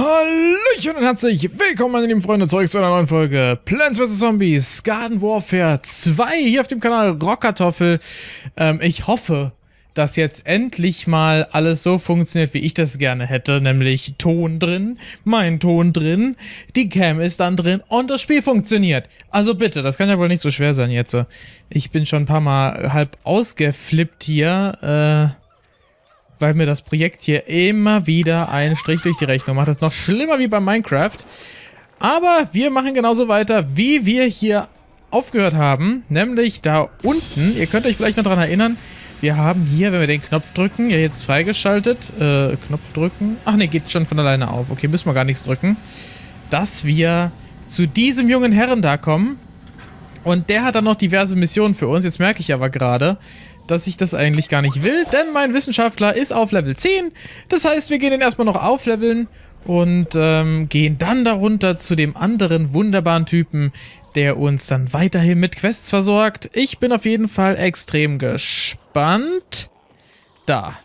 Hallöchen und herzlich willkommen, meine lieben Freunde, zurück zu einer neuen Folge Plants vs. Zombies Garden Warfare 2 hier auf dem Kanal Rockkartoffel. Ähm, ich hoffe, dass jetzt endlich mal alles so funktioniert, wie ich das gerne hätte, nämlich Ton drin, mein Ton drin, die Cam ist dann drin und das Spiel funktioniert. Also bitte, das kann ja wohl nicht so schwer sein jetzt. Ich bin schon ein paar Mal halb ausgeflippt hier, äh weil mir das Projekt hier immer wieder einen Strich durch die Rechnung macht. Das ist noch schlimmer wie bei Minecraft. Aber wir machen genauso weiter, wie wir hier aufgehört haben. Nämlich da unten. Ihr könnt euch vielleicht noch daran erinnern, wir haben hier, wenn wir den Knopf drücken, ja jetzt freigeschaltet. Äh, Knopf drücken. Ach ne, geht schon von alleine auf. Okay, müssen wir gar nichts drücken. Dass wir zu diesem jungen Herren da kommen. Und der hat dann noch diverse Missionen für uns. Jetzt merke ich aber gerade, dass ich das eigentlich gar nicht will, denn mein Wissenschaftler ist auf Level 10. Das heißt, wir gehen ihn erstmal noch aufleveln und ähm, gehen dann darunter zu dem anderen wunderbaren Typen, der uns dann weiterhin mit Quests versorgt. Ich bin auf jeden Fall extrem gespannt. Da.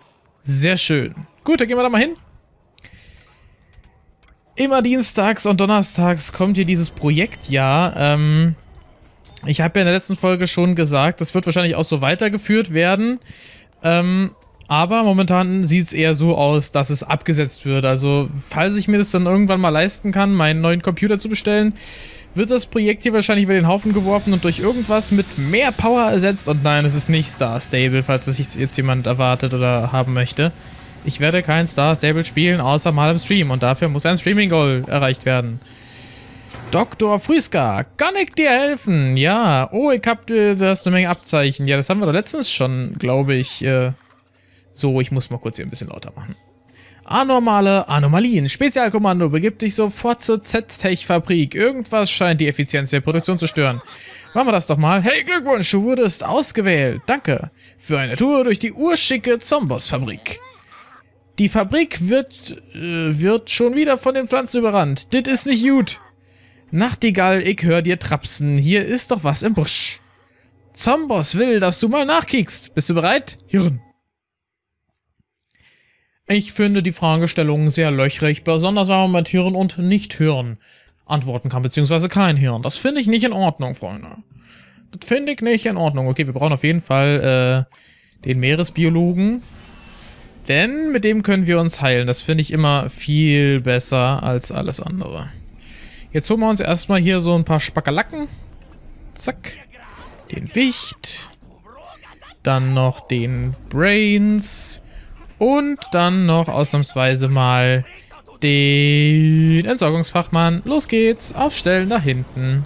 Sehr schön. Gut, dann gehen wir da mal hin. Immer dienstags und donnerstags kommt hier dieses Projektjahr. Ähm, ich habe ja in der letzten Folge schon gesagt, das wird wahrscheinlich auch so weitergeführt werden. Ähm, aber momentan sieht es eher so aus, dass es abgesetzt wird. Also, falls ich mir das dann irgendwann mal leisten kann, meinen neuen Computer zu bestellen, wird das Projekt hier wahrscheinlich über den Haufen geworfen und durch irgendwas mit mehr Power ersetzt. Und nein, es ist nicht Star Stable, falls das jetzt jemand erwartet oder haben möchte. Ich werde kein Star Stable spielen, außer mal im Stream. Und dafür muss ein Streaming-Goal erreicht werden. Dr. Früska, kann ich dir helfen? Ja. Oh, ich hab äh, das eine Menge Abzeichen. Ja, das haben wir doch letztens schon, glaube ich. Äh, so, ich muss mal kurz hier ein bisschen lauter machen. Anormale Anomalien. Spezialkommando begibt dich sofort zur Z-Tech-Fabrik. Irgendwas scheint die Effizienz der Produktion zu stören. Machen wir das doch mal. Hey, Glückwunsch, du wurdest ausgewählt. Danke. Für eine Tour durch die urschicke Zombos-Fabrik. Die Fabrik wird, äh, wird schon wieder von den Pflanzen überrannt. Dit ist nicht gut. Nachtigall, ich hör dir trapsen. Hier ist doch was im Busch. Zombos will, dass du mal nachkickst. Bist du bereit? Hirn. Ich finde die Fragestellung sehr löchrig, besonders wenn man mit Hirn und Nicht-Hirn antworten kann, beziehungsweise kein Hirn. Das finde ich nicht in Ordnung, Freunde. Das finde ich nicht in Ordnung. Okay, wir brauchen auf jeden Fall äh, den Meeresbiologen. Denn mit dem können wir uns heilen. Das finde ich immer viel besser als alles andere. Jetzt holen wir uns erstmal hier so ein paar Spackalacken. Zack. Den Wicht. Dann noch den Brains. Und dann noch ausnahmsweise mal den Entsorgungsfachmann. Los geht's. Aufstellen da hinten.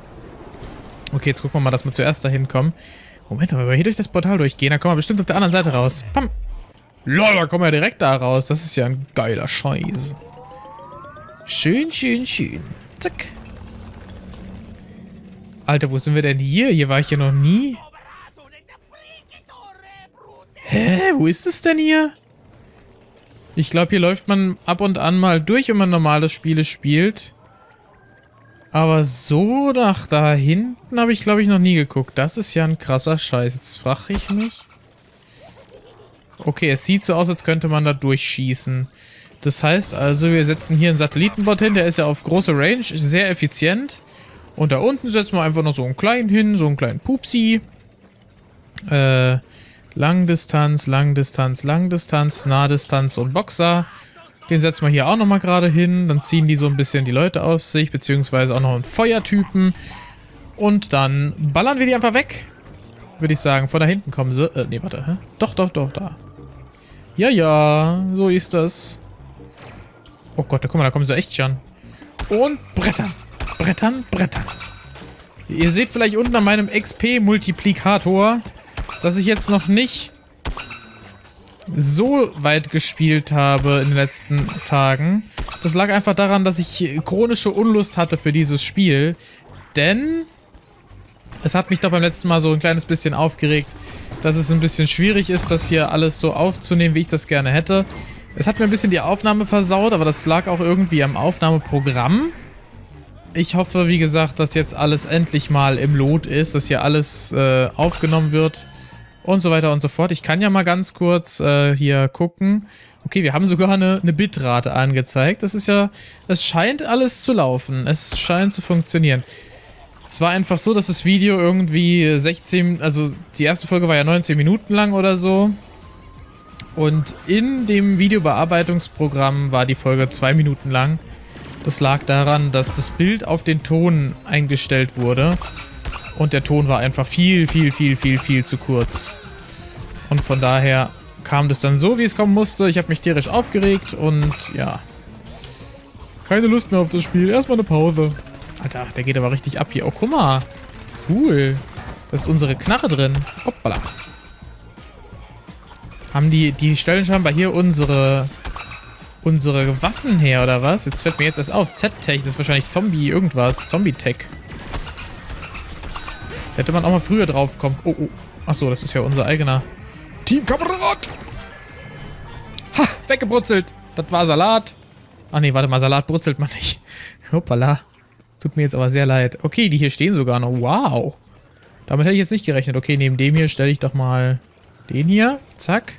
Okay, jetzt gucken wir mal, dass wir zuerst da hinkommen. Moment, aber wenn wir hier durch das Portal durchgehen, dann kommen wir bestimmt auf der anderen Seite raus. Pam. Lol, da kommen wir direkt da raus. Das ist ja ein geiler Scheiß. Schön, schön, schön. Zack. Alter, wo sind wir denn hier? Hier war ich ja noch nie. Hä? Wo ist es denn hier? Ich glaube, hier läuft man ab und an mal durch, wenn man normale Spiele spielt. Aber so nach da hinten habe ich, glaube ich, noch nie geguckt. Das ist ja ein krasser Scheiß. Jetzt frage ich mich. Okay, es sieht so aus, als könnte man da durchschießen. Das heißt also, wir setzen hier einen Satellitenbot hin. Der ist ja auf große Range, sehr effizient. Und da unten setzen wir einfach noch so einen kleinen hin, so einen kleinen Pupsi. Äh, Langdistanz, Langdistanz, Langdistanz, Nahdistanz und Boxer. Den setzen wir hier auch nochmal gerade hin. Dann ziehen die so ein bisschen die Leute aus sich, beziehungsweise auch noch einen Feuertypen. Und dann ballern wir die einfach weg. Würde ich sagen. Von da hinten kommen sie. Äh, nee, warte. Hä? Doch, doch, doch, da. Ja, ja. So ist das. Oh Gott, guck mal, da kommen sie echt schon. Und Bretter. Brettern, Brettern. Ihr seht vielleicht unten an meinem XP-Multiplikator, dass ich jetzt noch nicht so weit gespielt habe in den letzten Tagen. Das lag einfach daran, dass ich chronische Unlust hatte für dieses Spiel. Denn es hat mich doch beim letzten Mal so ein kleines bisschen aufgeregt, dass es ein bisschen schwierig ist, das hier alles so aufzunehmen, wie ich das gerne hätte. Es hat mir ein bisschen die Aufnahme versaut, aber das lag auch irgendwie am Aufnahmeprogramm. Ich hoffe, wie gesagt, dass jetzt alles endlich mal im Lot ist, dass hier alles äh, aufgenommen wird und so weiter und so fort. Ich kann ja mal ganz kurz äh, hier gucken. Okay, wir haben sogar eine, eine Bitrate angezeigt. Das ist ja, es scheint alles zu laufen. Es scheint zu funktionieren. Es war einfach so, dass das Video irgendwie 16, also die erste Folge war ja 19 Minuten lang oder so. Und in dem Videobearbeitungsprogramm war die Folge 2 Minuten lang. Das lag daran, dass das Bild auf den Ton eingestellt wurde. Und der Ton war einfach viel, viel, viel, viel, viel zu kurz. Und von daher kam das dann so, wie es kommen musste. Ich habe mich tierisch aufgeregt und ja. Keine Lust mehr auf das Spiel. Erstmal eine Pause. Alter, der geht aber richtig ab hier. Oh, guck mal. Cool. Das ist unsere Knarre drin. Hoppala. Haben die, die stellen scheinbar hier unsere, unsere Waffen her, oder was? Jetzt fällt mir jetzt erst auf. Z-Tech, das ist wahrscheinlich Zombie irgendwas. Zombie-Tech. Hätte man auch mal früher drauf kommen. Oh, oh. Achso, das ist ja unser eigener Teamkamerad. Ha, weggebrutzelt. Das war Salat. Ah nee, warte mal, Salat brutzelt man nicht. Hoppala. Tut mir jetzt aber sehr leid. Okay, die hier stehen sogar noch. Wow. Damit hätte ich jetzt nicht gerechnet. Okay, neben dem hier stelle ich doch mal den hier. Zack.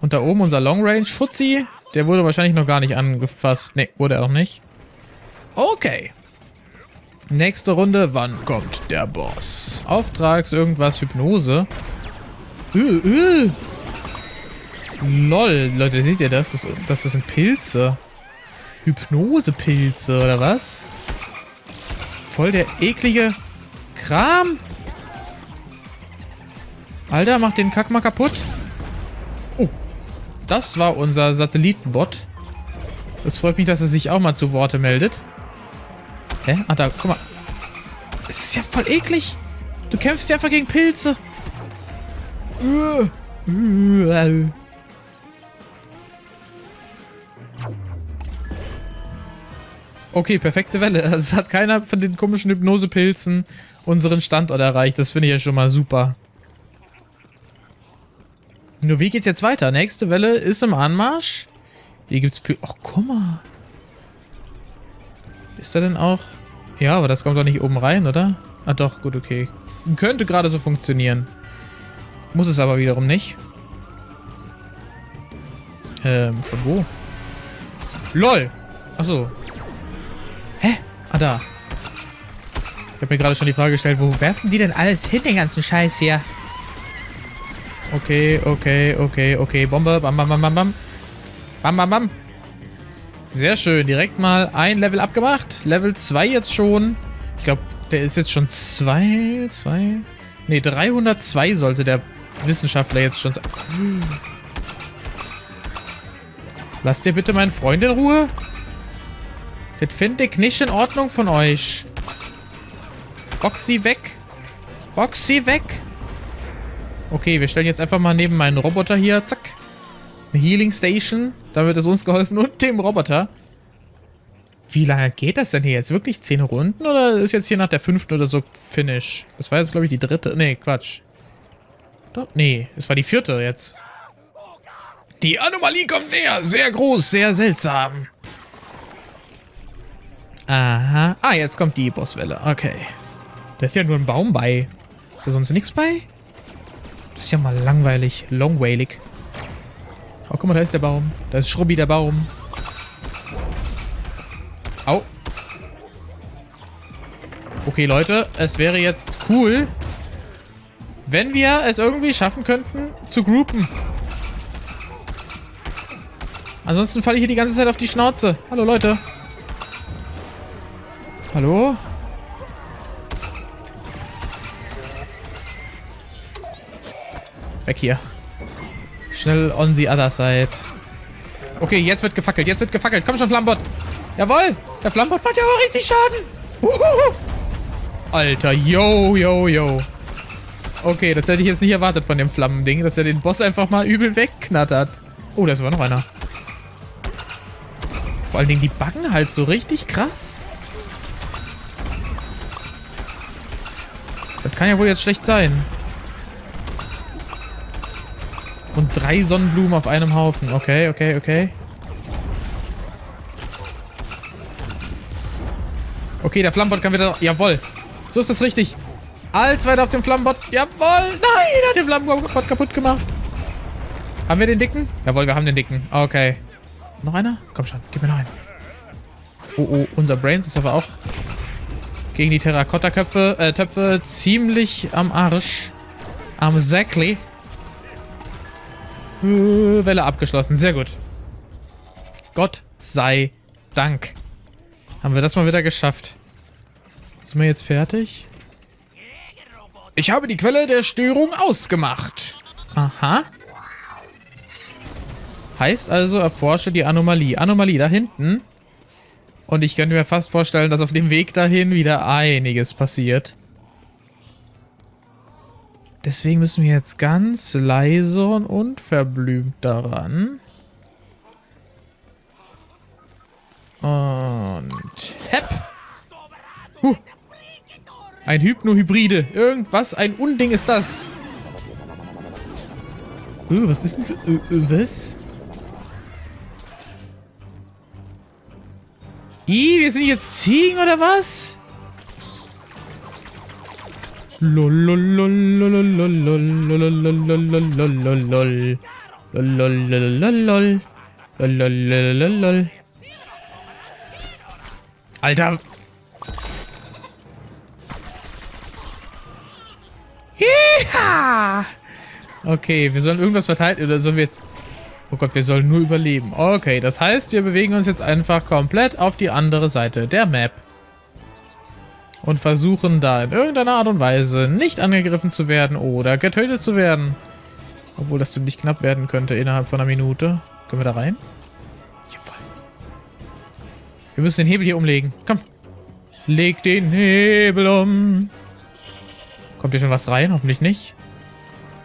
Und da oben unser Long Range Fuzzi. Der wurde wahrscheinlich noch gar nicht angefasst. Ne, wurde er auch nicht. Okay. Nächste Runde. Wann kommt der Boss? Auftrags irgendwas Hypnose. Öh, öh. Lol, Leute, seht ihr das? Das, das sind Pilze. Hypnosepilze, oder was? Voll der eklige Kram. Alter, mach den Kack mal kaputt. Das war unser Satellitenbot. Es freut mich, dass er sich auch mal zu Worte meldet. Hä? Ah, da, guck mal. Es ist ja voll eklig. Du kämpfst ja einfach gegen Pilze. Okay, perfekte Welle. Also es hat keiner von den komischen Hypnosepilzen unseren Standort erreicht. Das finde ich ja schon mal super. Nur wie geht's jetzt weiter? Nächste Welle ist im Anmarsch. Hier gibt's... Pil Ach, guck mal. Ist da denn auch... Ja, aber das kommt doch nicht oben rein, oder? Ah, doch. Gut, okay. Könnte gerade so funktionieren. Muss es aber wiederum nicht. Ähm, von wo? LOL! Achso. Hä? Ah, da. Ich habe mir gerade schon die Frage gestellt, wo werfen die denn alles hin, den ganzen Scheiß hier? Okay, okay, okay, okay. Bombe, bam, bam, bam, bam, bam. Bam, bam, bam. Sehr schön. Direkt mal ein Level abgemacht. Level 2 jetzt schon. Ich glaube, der ist jetzt schon 2, 2... Ne, 302 sollte der Wissenschaftler jetzt schon sein. Lasst ihr bitte meinen Freund in Ruhe? Das finde ich nicht in Ordnung von euch. Boxy weg. Boxy weg. Okay, wir stellen jetzt einfach mal neben meinen Roboter hier, zack, eine Healing Station. Damit ist uns geholfen und dem Roboter. Wie lange geht das denn hier jetzt? Wirklich zehn Runden oder ist jetzt hier nach der fünften oder so Finish? Das war jetzt, glaube ich, die dritte. Nee, Quatsch. Doch, nee, es war die vierte jetzt. Die Anomalie kommt näher. Sehr groß, sehr seltsam. Aha. Ah, jetzt kommt die Bosswelle. Okay. Da ist ja nur ein Baum bei. Ist da sonst nichts bei? Das ist ja mal langweilig. Longweilig. Oh, guck mal, da ist der Baum. Da ist Schrubbi der Baum. Au. Okay, Leute. Es wäre jetzt cool, wenn wir es irgendwie schaffen könnten, zu groupen. Ansonsten falle ich hier die ganze Zeit auf die Schnauze. Hallo, Leute. Hallo? Weg hier. Schnell on the other side. Okay, jetzt wird gefackelt. Jetzt wird gefackelt. Komm schon, Flammbot. Jawohl. Der Flammbot macht ja auch richtig Schaden. Uhuhu. Alter, yo, yo, yo. Okay, das hätte ich jetzt nicht erwartet von dem Flammending, dass er den Boss einfach mal übel wegknattert. Oh, da ist aber noch einer. Vor allen Dingen, die backen halt so richtig krass. Das kann ja wohl jetzt schlecht sein. Und drei Sonnenblumen auf einem Haufen. Okay, okay, okay. Okay, der Flammbot kann wieder... Jawohl. So ist das richtig. Als weiter auf dem Flammenbot. Jawohl. Nein, er hat den Flammenbot kaputt gemacht. Haben wir den dicken? Jawohl, wir haben den dicken. Okay. Noch einer? Komm schon, gib mir noch einen. Oh, oh, unser Brains ist aber auch gegen die Terrakotta-Köpfe, äh, Töpfe ziemlich am Arsch. Am Säckli. Welle abgeschlossen. Sehr gut. Gott sei Dank. Haben wir das mal wieder geschafft. Sind wir jetzt fertig? Ich habe die Quelle der Störung ausgemacht. Aha. Heißt also, erforsche die Anomalie. Anomalie da hinten. Und ich könnte mir fast vorstellen, dass auf dem Weg dahin wieder einiges passiert. Deswegen müssen wir jetzt ganz leise und unverblümt daran. Und hepp. Huh. Ein Hypno-Hybride. Irgendwas, ein Unding ist das. Uh, was ist denn... Uh, was? I, wir sind jetzt Ziegen oder was? Alter. Okay, wir sollen irgendwas verteilen. Oder sollen wir jetzt... Oh Gott, wir sollen nur überleben. Okay, das heißt, wir bewegen uns jetzt einfach komplett auf die andere Seite der Map. Und versuchen da in irgendeiner Art und Weise nicht angegriffen zu werden oder getötet zu werden. Obwohl das ziemlich knapp werden könnte innerhalb von einer Minute. Können wir da rein? Jawohl. Wir müssen den Hebel hier umlegen. Komm. Leg den Hebel um. Kommt hier schon was rein? Hoffentlich nicht.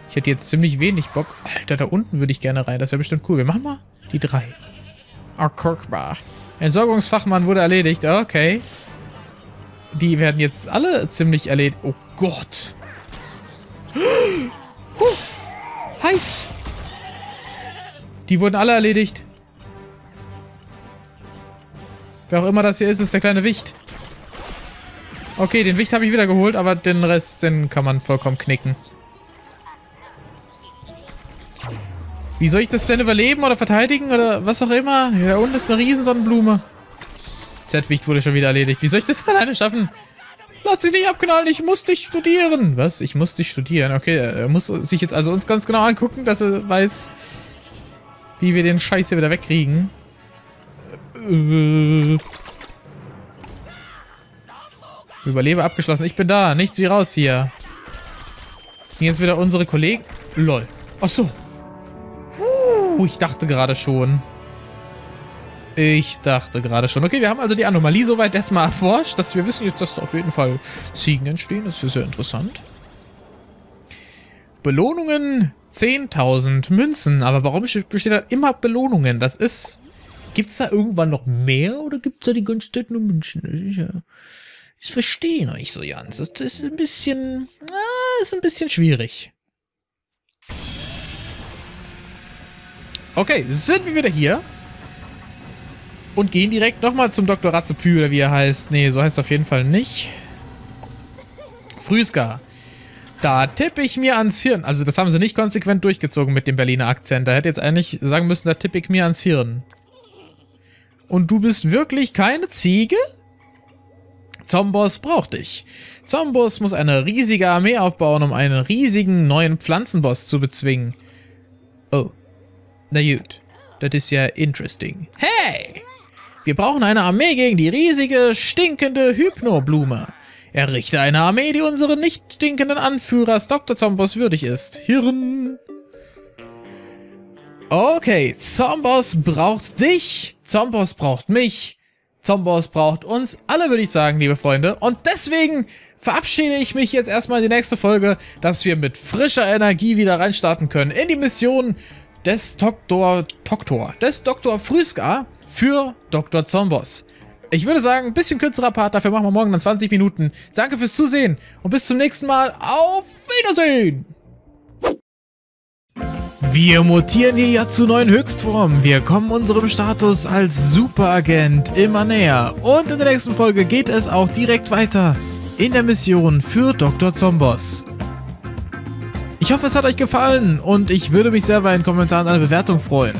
Ich hätte jetzt ziemlich wenig Bock. Alter, da unten würde ich gerne rein. Das wäre bestimmt cool. Wir machen mal die drei. Oh, guck mal. Entsorgungsfachmann wurde erledigt. Okay. Die werden jetzt alle ziemlich erledigt. Oh Gott. Huh. Heiß. Die wurden alle erledigt. Wer auch immer das hier ist, ist der kleine Wicht. Okay, den Wicht habe ich wieder geholt, aber den Rest, den kann man vollkommen knicken. Wie soll ich das denn überleben oder verteidigen oder was auch immer? Da unten ist eine Riesensonnenblume. Z-Wicht wurde schon wieder erledigt. Wie soll ich das alleine schaffen? Lass dich nicht abknallen, ich muss dich studieren. Was? Ich muss dich studieren. Okay, er muss sich jetzt also uns ganz genau angucken, dass er weiß, wie wir den Scheiß hier wieder wegkriegen. Äh. Überlebe abgeschlossen. Ich bin da. Nichts wie raus hier. Das sind jetzt wieder unsere Kollegen. Lol. Ach so. Uh, ich dachte gerade schon. Ich dachte gerade schon. Okay, wir haben also die Anomalie soweit erstmal erforscht, dass wir wissen jetzt, dass da auf jeden Fall Ziegen entstehen. Das ist sehr interessant. Belohnungen 10.000 Münzen. Aber warum besteht da immer Belohnungen? Das ist... Gibt es da irgendwann noch mehr oder gibt es da die ganze Zeit nur Münzen? Das ist ja... Ich verstehe noch nicht so ganz. Das ist ein bisschen... Ah, ist ein bisschen schwierig. Okay, sind wir wieder hier. Und gehen direkt nochmal zum Dr. Ratzepü, oder wie er heißt. Nee, so heißt er auf jeden Fall nicht. Frühska. Da tippe ich mir ans Hirn. Also das haben sie nicht konsequent durchgezogen mit dem Berliner Akzent. Da hätte jetzt eigentlich sagen müssen, da tippe ich mir ans Hirn. Und du bist wirklich keine Ziege? Zombos braucht dich. Zombos muss eine riesige Armee aufbauen, um einen riesigen neuen Pflanzenboss zu bezwingen. Oh. Na gut, das ist ja interesting. Hey! Wir brauchen eine Armee gegen die riesige, stinkende Hypnoblume. Errichte eine Armee, die unseren nicht stinkenden Anführers Dr. Zombos würdig ist. Hirn! Okay, Zombos braucht dich, Zombos braucht mich, Zombos braucht uns alle, würde ich sagen, liebe Freunde. Und deswegen verabschiede ich mich jetzt erstmal in die nächste Folge, dass wir mit frischer Energie wieder reinstarten können in die Mission des Doktor, Doktor, des Doktor Früska für Dr. Zombos. Ich würde sagen, ein bisschen kürzerer Part, dafür machen wir morgen dann 20 Minuten. Danke fürs Zusehen und bis zum nächsten Mal. Auf Wiedersehen! Wir mutieren hier ja zu neuen Höchstformen. Wir kommen unserem Status als Superagent immer näher. Und in der nächsten Folge geht es auch direkt weiter in der Mission für Dr. Zombos. Ich hoffe, es hat euch gefallen und ich würde mich sehr über einen Kommentar und eine Bewertung freuen.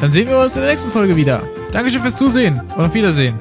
Dann sehen wir uns in der nächsten Folge wieder. Dankeschön fürs Zusehen und auf Wiedersehen.